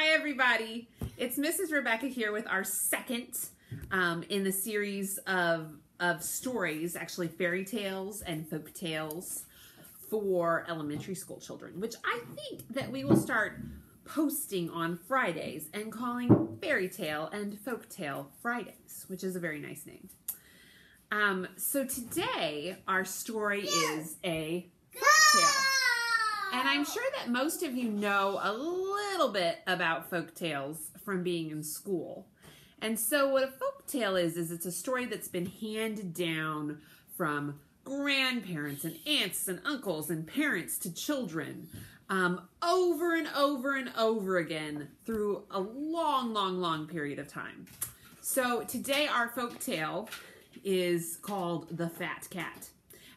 Hi, everybody. It's Mrs. Rebecca here with our second um, in the series of, of stories, actually fairy tales and folk tales for elementary school children, which I think that we will start posting on Fridays and calling fairy tale and folk tale Fridays, which is a very nice name. Um, so today our story is a folk tale. And I'm sure that most of you know a little bit about folk tales from being in school. And so what a folk tale is is it's a story that's been handed down from grandparents and aunts and uncles and parents to children um, over and over and over again through a long, long, long period of time. So today our folk tale is called The Fat Cat.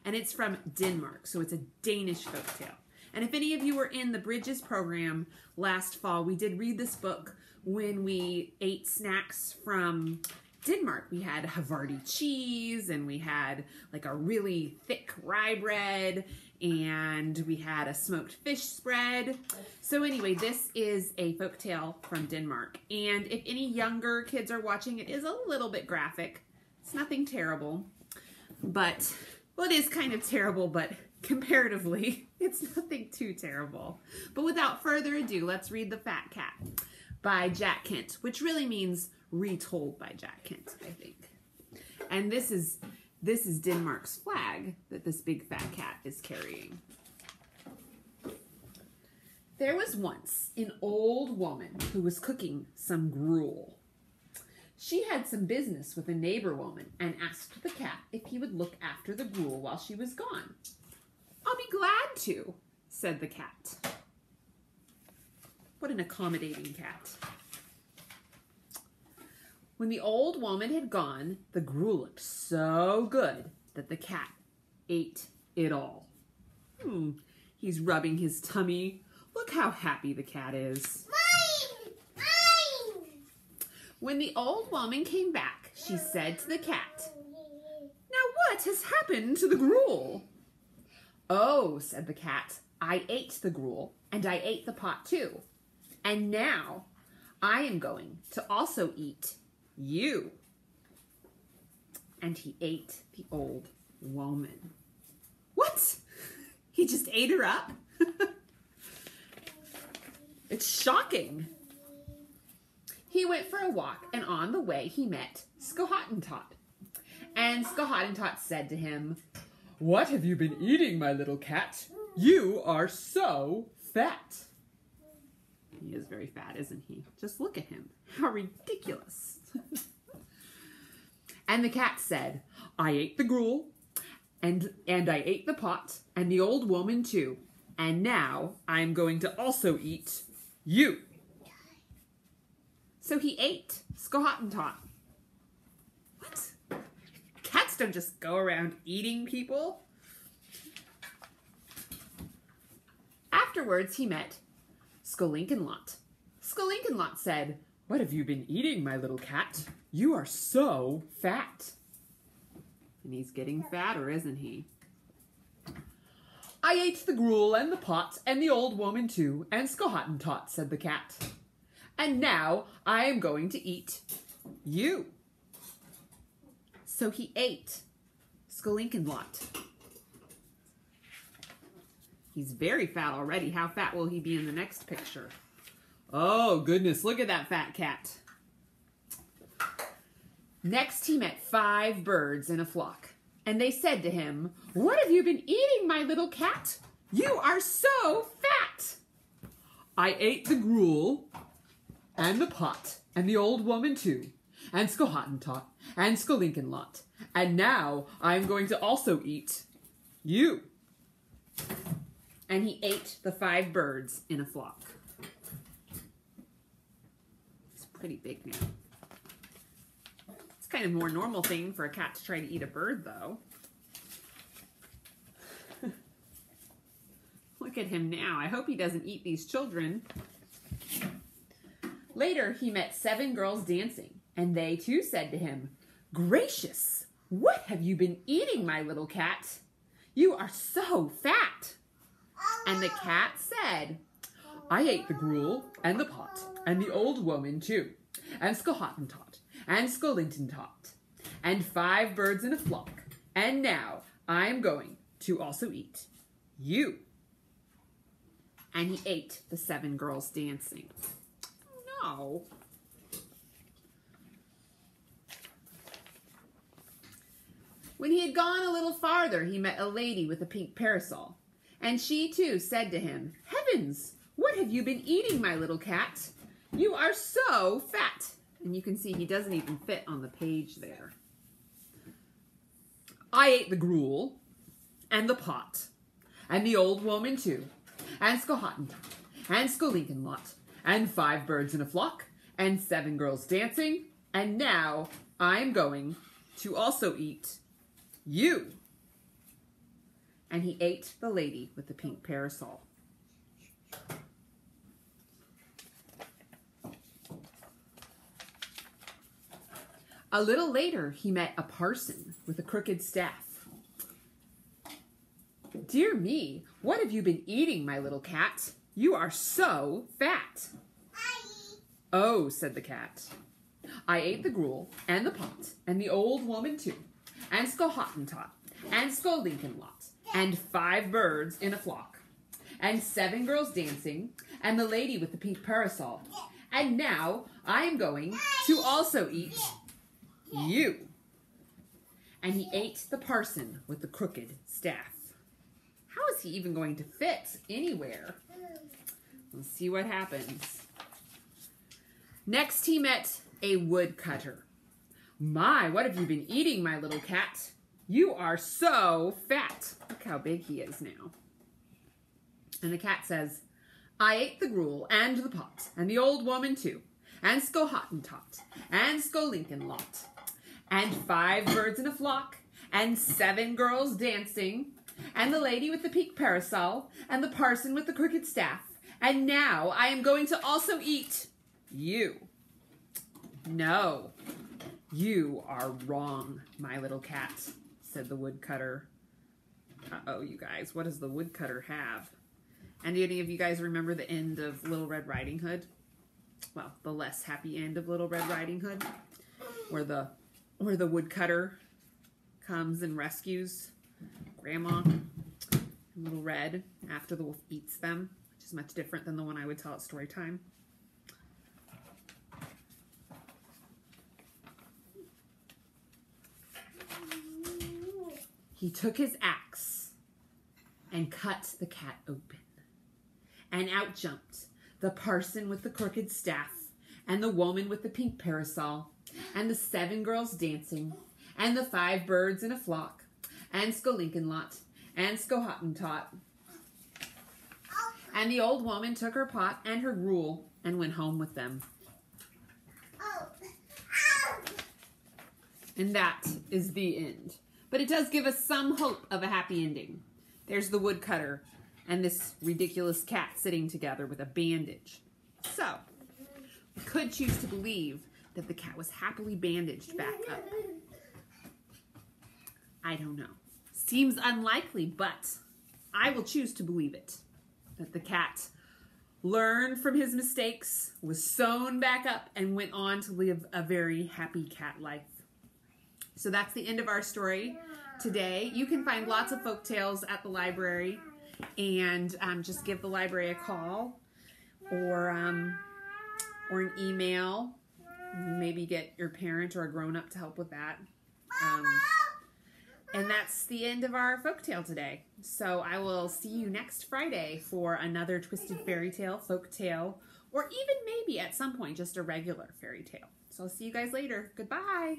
And it's from Denmark, so it's a Danish folk tale. And if any of you were in the Bridges program last fall, we did read this book when we ate snacks from Denmark. We had Havarti cheese and we had like a really thick rye bread and we had a smoked fish spread. So anyway, this is a folk tale from Denmark. And if any younger kids are watching, it is a little bit graphic. It's nothing terrible, but, well, it is kind of terrible, but comparatively, it's nothing too terrible. But without further ado, let's read The Fat Cat by Jack Kent, which really means retold by Jack Kent, I think. And this is this is Denmark's flag that this big fat cat is carrying. There was once an old woman who was cooking some gruel. She had some business with a neighbor woman and asked the cat if he would look after the gruel while she was gone. I'll be glad to, said the cat. What an accommodating cat. When the old woman had gone, the gruel looked so good that the cat ate it all. Hmm, he's rubbing his tummy. Look how happy the cat is. Mine! Mine! When the old woman came back, she said to the cat, Now what has happened to the gruel? Oh, said the cat, I ate the gruel, and I ate the pot too. And now I am going to also eat you. And he ate the old woman. What? He just ate her up? it's shocking. He went for a walk, and on the way he met Skohottentot. And Skohottentot said to him, what have you been eating, my little cat? You are so fat. He is very fat, isn't he? Just look at him. How ridiculous. and the cat said, I ate the gruel, and, and I ate the pot, and the old woman too. And now I'm going to also eat you. So he ate Skohottentot. What? Don't just go around eating people. Afterwards, he met Skolinkenlot. Skolinkenlot said, What have you been eating, my little cat? You are so fat. And he's getting fatter, isn't he? I ate the gruel and the pot and the old woman too, and Skohottentot, said the cat. And now I am going to eat you. So he ate Skolinkenlot. He's very fat already. How fat will he be in the next picture? Oh, goodness. Look at that fat cat. Next, he met five birds in a flock. And they said to him, What have you been eating, my little cat? You are so fat. I ate the gruel and the pot and the old woman too and Skohottentot and Skolinkenlot. And now I'm going to also eat you. And he ate the five birds in a flock. It's pretty big now. It's kind of more normal thing for a cat to try to eat a bird, though. Look at him now. I hope he doesn't eat these children. Later, he met seven girls dancing, and they too said to him, Gracious, what have you been eating, my little cat? You are so fat. And the cat said, I ate the gruel and the pot and the old woman too, and Skohottentot and Skolinkenlot, and five birds in a flock. And now I am going to also eat you. And he ate the seven girls dancing. No. When he had gone a little farther, he met a lady with a pink parasol. And she too said to him, Heavens, what have you been eating, my little cat? You are so fat. And you can see he doesn't even fit on the page there. I ate the gruel and the pot and the old woman too, and Skohottentot and Skolinkenlot and five birds in a flock and seven girls dancing. And now I'm going to also eat you. And he ate the lady with the pink parasol. A little later, he met a parson with a crooked staff. Dear me, what have you been eating, my little cat? You are so fat. Oh, said the cat. I ate the gruel and the pot and the old woman too, and Skohottentot and Skolinkenlot and five birds in a flock and seven girls dancing and the lady with the pink parasol. And now I am going to also eat you. And he ate the parson with the crooked staff. How is he even going to fit anywhere? Let's see what happens. Next, he met a woodcutter. My, what have you been eating, my little cat? You are so fat. Look how big he is now. And the cat says, I ate the gruel and the pot, and the old woman too, and Skohottentot, and Skolinkenlot, and five birds in a flock, and seven girls dancing, and the lady with the pink parasol, and the parson with the crooked staff. And now I am going to also eat you. No, you are wrong, my little cat, said the woodcutter. Uh-oh, you guys, what does the woodcutter have? And do any of you guys remember the end of Little Red Riding Hood? Well, the less happy end of Little Red Riding Hood, where the where the woodcutter comes and rescues Grandma and Little Red after the wolf eats them, which is much different than the one I would tell at story time. He took his axe and cut the cat open. And out jumped the parson with the crooked staff, and the woman with the pink parasol, and the seven girls dancing, and the five birds in a flock, and Skolinkenlot, and Skohottentot. And the old woman took her pot and her gruel and went home with them. Oh, and that is the end. But it does give us some hope of a happy ending. There's the woodcutter and this ridiculous cat sitting together with a bandage. So, we could choose to believe that the cat was happily bandaged back up. I don't know. Seems unlikely, but I will choose to believe it. That the cat learned from his mistakes, was sewn back up, and went on to live a very happy cat life. So that's the end of our story today. You can find lots of folk tales at the library and um, just give the library a call or um, or an email. Maybe get your parent or a grown up to help with that. Um, and that's the end of our folk tale today. So I will see you next Friday for another twisted fairy tale, folk tale, or even maybe at some point just a regular fairy tale. So I'll see you guys later. Goodbye.